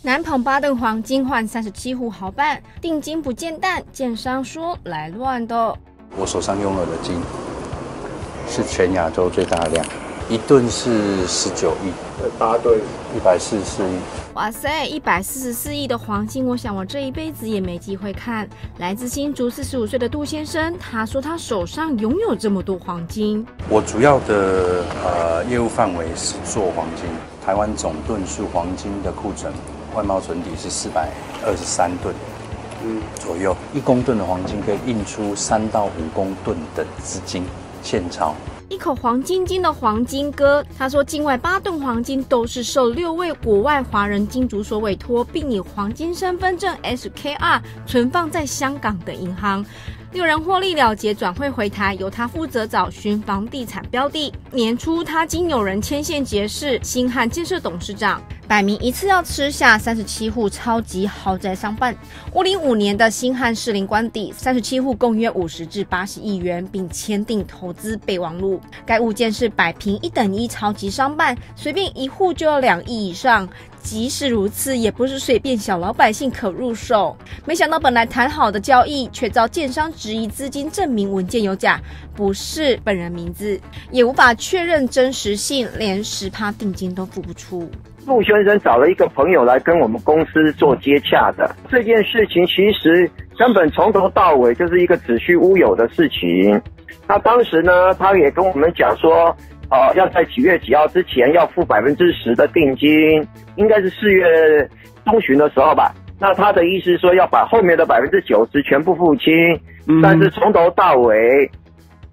南鹏八吨黄金换三十七户豪办，定金不见蛋，建商说来乱的。我手上拥有的金是全亚洲最大量，一吨是十九亿，八吨一百四十四亿。哇塞，一百四十四亿的黄金，我想我这一辈子也没机会看。来自新竹四十五岁的杜先生，他说他手上拥有这么多黄金。我主要的呃业务范围是做黄金，台湾总吨数黄金的库存外贸存底是四百二十三吨，嗯左右，一公吨的黄金可以印出三到五公吨的资金现钞。一口黄金金的黄金哥，他说境外八吨黄金都是受六位国外华人金主所委托，并以黄金身份证 SKR 存放在香港的银行。六人获利了结，转会回台，由他负责找寻房地产标的。年初，他经有人牵线结识新汉建设董事长，摆明一次要吃下三十七户超级豪宅商办。五零五年的新汉士林官邸，三十七户共约五十至八十亿元，并签订投资备忘录。该物件是百平一等一超级商办，随便一户就要两亿以上。即使如此，也不是随便小老百姓可入手。没想到，本来谈好的交易，却遭建商质疑资金证明文件有假，不是本人名字，也无法确认真实性，连十趴定金都付不出。陆先生找了一个朋友来跟我们公司做接洽的这件事情，其实根本从头到尾就是一个子虚乌有的事情。那当时呢，他也跟我们讲说。哦，要在几月几号之前要付百分之十的定金，应该是四月中旬的时候吧。那他的意思说要把后面的百分之九十全部付清，但是从头到尾，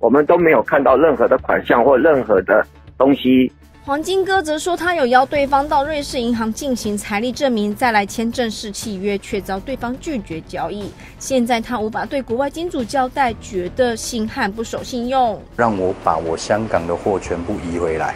我们都没有看到任何的款项或任何的东西。黄金哥则说，他有邀对方到瑞士银行进行财力证明，再来签正式契约，却遭对方拒绝交易。现在他无法对国外金主交代，觉得心汉不守信用，让我把我香港的货全部移回来。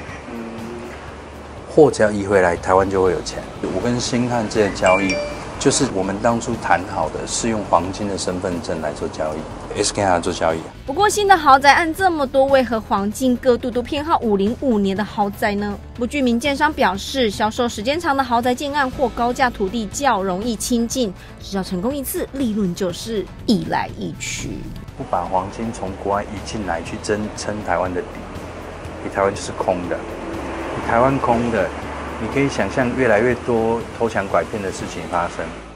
货只要移回来，台湾就会有钱。我跟星汉这些交易。就是我们当初谈好的，是用黄金的身份证来做交易，SKR 做交易。不过新的豪宅案这么多，为何黄金各度都偏好五零五年的豪宅呢？不具名建商表示，销售时间长的豪宅建案或高价土地较容易亲近，只要成功一次，利润就是一来一去。不把黄金从国外移进来去争撑台湾的底，你台湾就是空的，你台湾空的。你可以想象越来越多偷抢拐骗的事情发生。